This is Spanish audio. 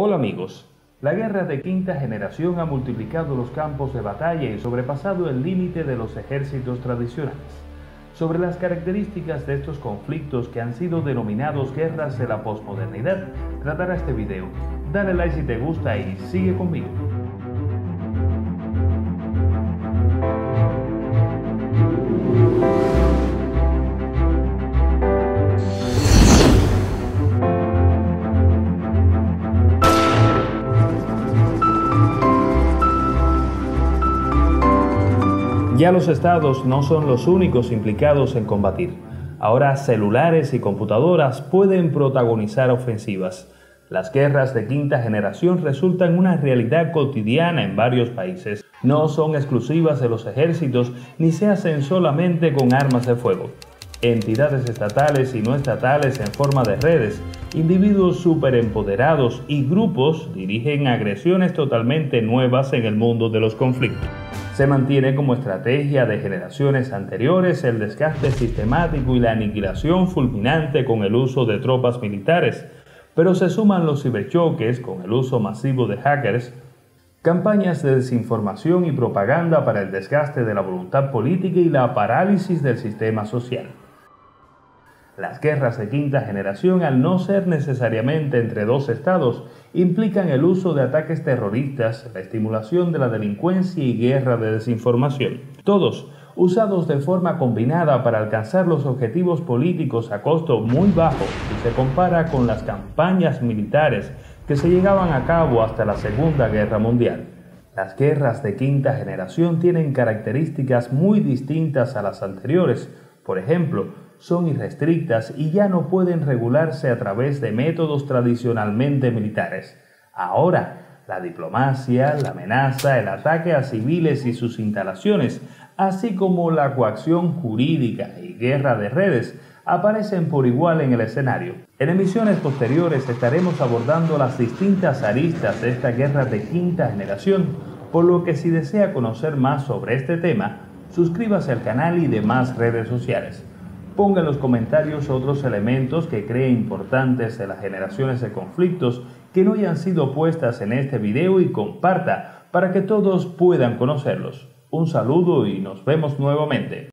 Hola amigos, la guerra de quinta generación ha multiplicado los campos de batalla y sobrepasado el límite de los ejércitos tradicionales. Sobre las características de estos conflictos que han sido denominados guerras de la posmodernidad, tratará este video. Dale like si te gusta y sigue conmigo. Ya los estados no son los únicos implicados en combatir. Ahora celulares y computadoras pueden protagonizar ofensivas. Las guerras de quinta generación resultan una realidad cotidiana en varios países. No son exclusivas de los ejércitos ni se hacen solamente con armas de fuego. Entidades estatales y no estatales en forma de redes, individuos superempoderados y grupos dirigen agresiones totalmente nuevas en el mundo de los conflictos. Se mantiene como estrategia de generaciones anteriores el desgaste sistemático y la aniquilación fulminante con el uso de tropas militares, pero se suman los ciberchoques con el uso masivo de hackers, campañas de desinformación y propaganda para el desgaste de la voluntad política y la parálisis del sistema social. Las guerras de quinta generación, al no ser necesariamente entre dos estados, implican el uso de ataques terroristas, la estimulación de la delincuencia y guerra de desinformación. Todos usados de forma combinada para alcanzar los objetivos políticos a costo muy bajo si se compara con las campañas militares que se llegaban a cabo hasta la Segunda Guerra Mundial. Las guerras de quinta generación tienen características muy distintas a las anteriores. Por ejemplo, son irrestrictas y ya no pueden regularse a través de métodos tradicionalmente militares. Ahora, la diplomacia, la amenaza, el ataque a civiles y sus instalaciones, así como la coacción jurídica y guerra de redes, aparecen por igual en el escenario. En emisiones posteriores estaremos abordando las distintas aristas de esta guerra de quinta generación, por lo que si desea conocer más sobre este tema, suscríbase al canal y demás redes sociales. Ponga en los comentarios otros elementos que cree importantes de las generaciones de conflictos que no hayan sido puestas en este video y comparta para que todos puedan conocerlos. Un saludo y nos vemos nuevamente.